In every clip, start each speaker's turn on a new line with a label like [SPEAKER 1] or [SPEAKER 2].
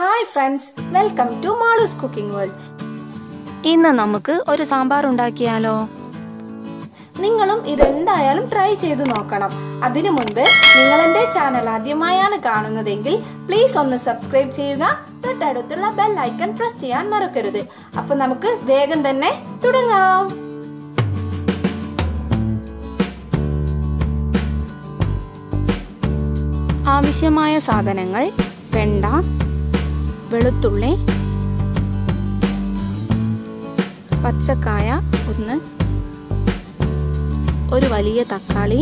[SPEAKER 1] Hi friends welcome to Malu's cooking world.
[SPEAKER 2] ഇന്ന് നമുക്ക് ഒരു സാമ്പാർ ഉണ്ടാക്കിയാലോ?
[SPEAKER 1] നിങ്ങളും ഇതെന്തായാലും ട്രൈ ചെയ്തു നോക്കണം. അതിനു മുൻപ് നിങ്ങൾ എന്റെ ചാനൽ ആദ്യമായാണ് കാണുന്നതെങ്കിൽ പ്ലീസ് ഒന്ന് സബ്സ്ക്രൈബ് ചെയ്യുക തൊട്ടടുത്തുള്ള ബെൽ ഐക്കൺ പ്രസ് ചെയ്യാൻ മറക്കരുത്. അപ്പൊ നമുക്ക് വേഗം തന്നെ തുടങ്ങാം.
[SPEAKER 2] ആവശ്യമായ സാധനങ്ങൾ വെണ്ട വെളുത്തുള്ളി പച്ചക്കായ ഒന്ന് ഒരു വലിയ തക്കാളി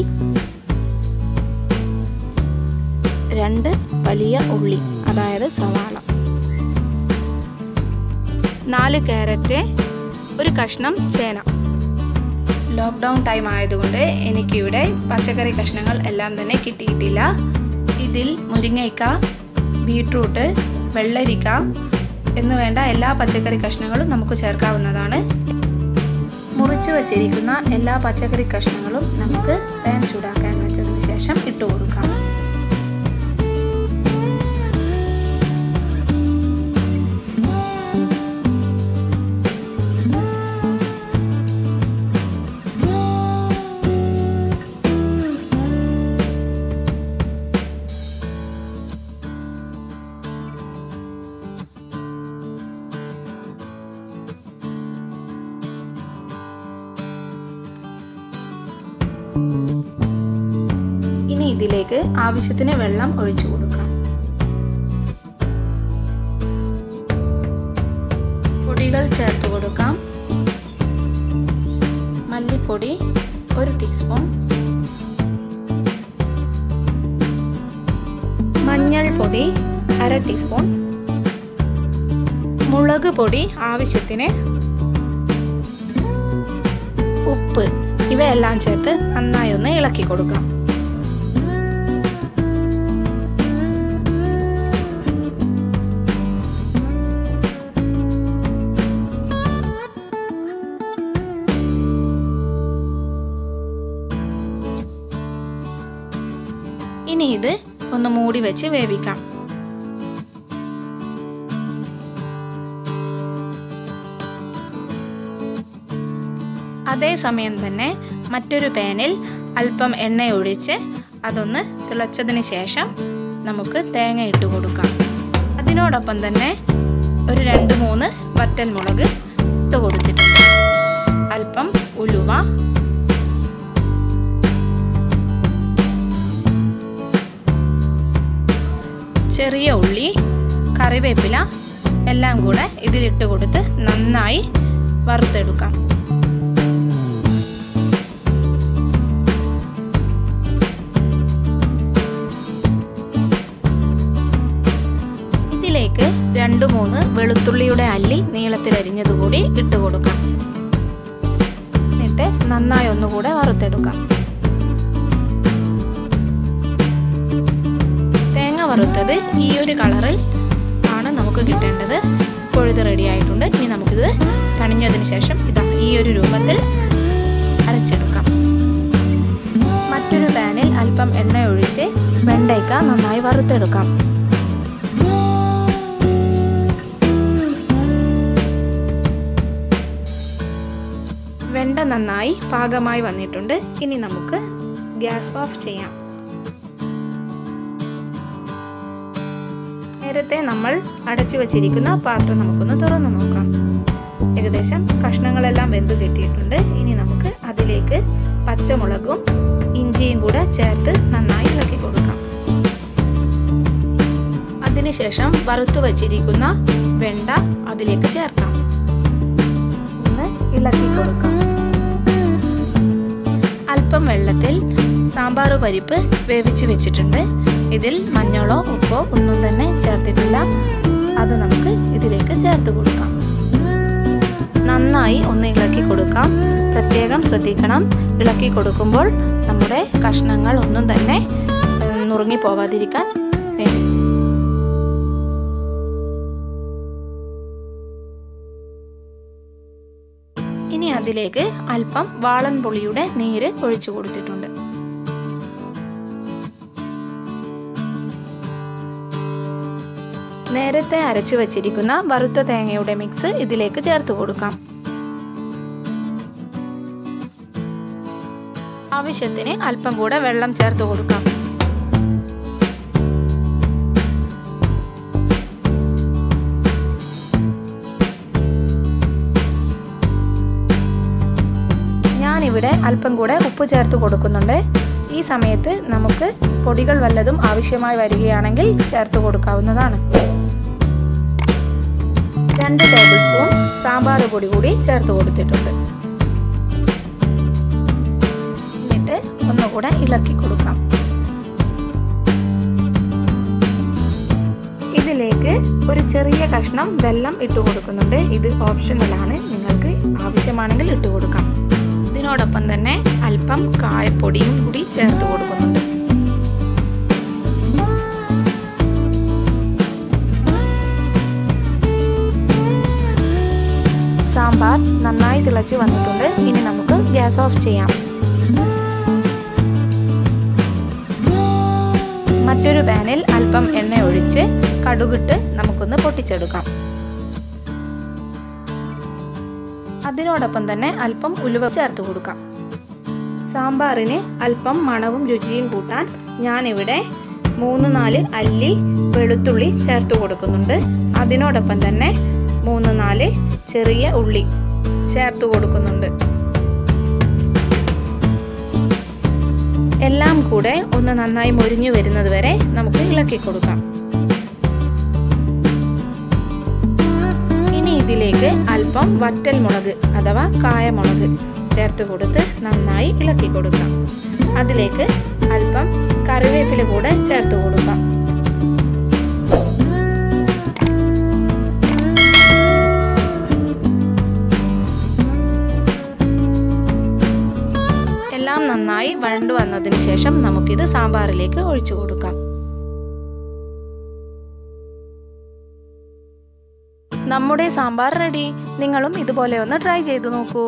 [SPEAKER 2] രണ്ട് വലിയ ഉള്ളി അതായത് സവാള. നാല് ക്യാരറ്റ് ഒരു കഷ്ണം ചേന. ലോക്ക്ഡൗൺ ടൈം ആയതുകൊണ്ട് എനിക്കിവിടെ പച്ചക്കറി കഷ്ണങ്ങൾ എല്ലാം തന്നെ കിട്ടിയിട്ടില്ല. ഇതിൽ മുരിങ്ങയ്ക്ക ബീട്രൂട്ട് വെള്ളരിക്ക എന്ന് വേണ്ട എല്ലാ പച്ചക്കറി കഷ്ണങ്ങളും നമുക്ക് ചേർക്കാവുന്നതാണ്. മുറിച്ചു വച്ചിരിക്കുന്ന എല്ലാ പച്ചക്കറി കഷ്ണങ്ങളും നമുക്ക് പാൻ ചൂടാക്കാൻ വെച്ചതിന് ശേഷം ഇട്ട് കൊടുക്കാം. ഇതിലേക്ക് ആവശ്യത്തിന് വെള്ളം ഒഴിച്ചു കൊടുക്കാം. പൊടികൾ ചേർത്ത് കൊടുക്കാം. മല്ലിപ്പൊടി ഒരു ടീസ്പൂൺ. മഞ്ഞൾപ്പൊടി അര ടീസ്പൂൺ. മുളക് പൊടി ആവശ്യത്തിന് ഉപ്പ്. ഇവയെല്ലാം ചേർത്ത് നന്നായി ഒന്ന് ഇളക്കി കൊടുക്കാം. ഇനി ഇത് ഒന്ന് മൂടി വെച്ച് വേവിക്കാം. അതേസമയം തന്നെ മറ്റൊരു പാനിൽ അല്പം എണ്ണ ഒഴിച്ച് അതൊന്ന് തിളച്ചതിന് ശേഷം നമുക്ക് തേങ്ങ ഇട്ട് കൊടുക്കാം. അതിനോടൊപ്പം തന്നെ ഒരു രണ്ട് മൂന്ന് വറ്റൽ മുളക് ഇട്ട് കൊടുത്തിട്ടുണ്ട്. അല്പം ഉലുവ ചെറിയ ഉള്ളി കറിവേപ്പില എല്ലാം കൂടെ ഇതിലിട്ട് കൊടുത്ത് നന്നായി വറുത്തെടുക്കാം. ഇതിലേക്ക് രണ്ട് മൂന്ന് വെളുത്തുള്ളിയുടെ അല്ലി നീളത്തിൽ അരിഞ്ഞതുകൂടി ഇട്ട് കൊടുക്കാം. എന്നിട്ട് നന്നായി ഒന്നുകൂടെ വറുത്തെടുക്കാം. വറുത്തത് ഈ ഒരു കളറിൽ ആണ് നമുക്ക് കിട്ടേണ്ടത്. ഇപ്പോഴിത് റെഡി ആയിട്ടുണ്ട്. ഇനി നമുക്കിത് തണിഞ്ഞതിന് ശേഷം ഇതാ ഈ ഒരു രൂപത്തിൽ അരച്ചെടുക്കാം. മറ്റൊരു പാനിൽ അല്പം എണ്ണ ഒഴിച്ച് വെണ്ടയ്ക്ക നന്നായി വറുത്തെടുക്കാം. വെണ്ട നന്നായി പാകമായി വന്നിട്ടുണ്ട്. ഇനി നമുക്ക് ഗ്യാസ് ഓഫ് ചെയ്യാം. നേരത്തെ നമ്മൾ അടച്ചു വച്ചിരിക്കുന്ന പാത്രം നമുക്കൊന്ന് തുറന്നു നോക്കാം. ഏകദേശം കഷ്ണങ്ങളെല്ലാം വെന്ത് കിട്ടിയിട്ടുണ്ട്. ഇനി നമുക്ക് അതിലേക്ക് പച്ചമുളകും ഇഞ്ചിയും കൂടെ ചേർത്ത് നന്നായി ഇളക്കി കൊടുക്കാം. അതിനുശേഷം വറുത്തു വച്ചിരിക്കുന്ന വെണ്ട അതിലേക്ക് ചേർക്കാം. ഒന്ന് ഇളക്കി കൊടുക്കാം. അല്പം വെള്ളത്തിൽ സാമ്പാർ പരിപ്പ് വേവിച്ചു വെച്ചിട്ടുണ്ട്. ഇതിൽ മഞ്ഞളോ ഉപ്പോ ഒന്നും തന്നെ ചേർത്തിട്ടില്ല. അത് നമുക്ക് ഇതിലേക്ക് ചേർത്ത് കൊടുക്കാം. നന്നായി ഒന്ന് ഇളക്കി കൊടുക്കാം. പ്രത്യേകം ശ്രദ്ധിക്കണം. ഇളക്കി കൊടുക്കുമ്പോൾ നമ്മുടെ കഷ്ണങ്ങൾ ഒന്നും തന്നെ നുറുങ്ങി പോവാതിരിക്കാൻ ഇനി അതിലേക്ക് അല്പം വാളൻ പുളിയുടെ നീര് ഒഴിച്ചു കൊടുത്തിട്ടുണ്ട്. നേരത്തെ അരച്ചു വച്ചിരിക്കുന്ന വറുത്ത തേങ്ങയുടെ മിക്സ് ഇതിലേക്ക് ചേർത്ത് കൊടുക്കാം. ആവശ്യത്തിന് അല്പം കൂടെ വെള്ളം ചേർത്ത് കൊടുക്കാം. ഞാനിവിടെ അല്പം കൂടെ ഉപ്പ് ചേർത്ത് കൊടുക്കുന്നുണ്ട്. ഈ സമയത്ത് നമുക്ക് പൊടികൾ വല്ലതും ആവശ്യമായി വരികയാണെങ്കിൽ ചേർത്ത് കൊടുക്കാവുന്നതാണ്. രണ്ട് ടേബിൾ സ്പൂൺ സാമ്പാർ പൊടി കൂടി ചേർത്ത് കൊടുത്തിട്ടുണ്ട്. എന്നിട്ട് ഒന്നുകൂടെ ഇളക്കി കൊടുക്കാം. ഇതിലേക്ക് ഒരു ചെറിയ കഷ്ണം വെള്ളം ഇട്ട് കൊടുക്കുന്നുണ്ട്. ഇത് ഓപ്ഷണലാണ് നിങ്ങൾക്ക് ആവശ്യമാണെങ്കിൽ ഇട്ട് കൊടുക്കാം. ഇതിനോടൊപ്പം തന്നെ അല്പം കായപ്പൊടിയും കൂടി ചേർത്ത് കൊടുക്കുന്നുണ്ട്. സാമ്പാർ നന്നായി തിളച്ച് വന്നിട്ടുണ്ട്. ഇനി നമുക്ക് ഗ്യാസ് ഓഫ് ചെയ്യാം. മറ്റൊരു പാനിൽ അല്പം എണ്ണ ഒഴിച്ച് കടുകിട്ട് നമുക്കൊന്ന് പൊട്ടിച്ചെടുക്കാം. അതിനോടൊപ്പം തന്നെ അല്പം ഉലുവ ചേർത്ത് കൊടുക്കാം. സാമ്പാറിന് അല്പം മണവും രുചിയും കൂട്ടാൻ ഞാനിവിടെ മൂന്ന് നാല് അല്ലി വെളുത്തുള്ളി ചേർത്ത് കൊടുക്കുന്നുണ്ട്. അതിനോടൊപ്പം തന്നെ മൂന്ന് നാല് ചെറിയ ഉള്ളി ചേർത്ത് കൊടുക്കുന്നുണ്ട്. എല്ലാം കൂടെ ഒന്ന് നന്നായി മൊരിഞ്ഞു വരുന്നത് വരെ നമുക്ക് ഇളക്കി കൊടുക്കാം. ഇതിലേക്ക് അല്പം വറ്റൽ മുളക് അഥവാ കായമുളക് ചേർത്ത് കൊടുത്ത് നന്നായി ഇളക്കി കൊടുക്കാം. അതിലേക്ക് അല്പം കറിവേപ്പില കൂടെ ചേർത്ത് കൊടുക്കാം. എല്ലാം നന്നായി വഴണ്ടു വന്നതിന് ശേഷം നമുക്കിത് സാമ്പാറിലേക്ക് ഒഴിച്ചു കൊടുക്കാം. നമ്മുടെ സാമ്പാർ റെഡി. നിങ്ങളും ഇതുപോലെ ഒന്ന് ട്രൈ ചെയ്തു നോക്കൂ.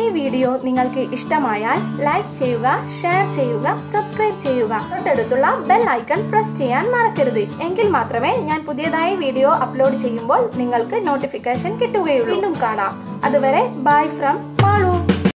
[SPEAKER 1] ഈ വീഡിയോ നിങ്ങൾക്ക് ഇഷ്ടമായാൽ ലൈക്ക് ചെയ്യുക ഷെയർ ചെയ്യുക സബ്സ്ക്രൈബ് ചെയ്യുക. തൊട്ടടുത്തുള്ള ബെൽ ഐക്കൺ പ്രസ് ചെയ്യാൻ മറക്കരുത്. എങ്കിൽ മാത്രമേ ഞാൻ പുതിയതായി വീഡിയോ അപ്ലോഡ് ചെയ്യുമ്പോൾ നിങ്ങൾക്ക് നോട്ടിഫിക്കേഷൻ കിട്ടുകയുള്ളൂ. വീണ്ടും കാണാം. അതുവരെ ബൈ ഫ്രം മാളു.